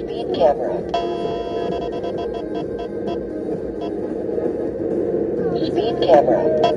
Speed camera. Speed camera.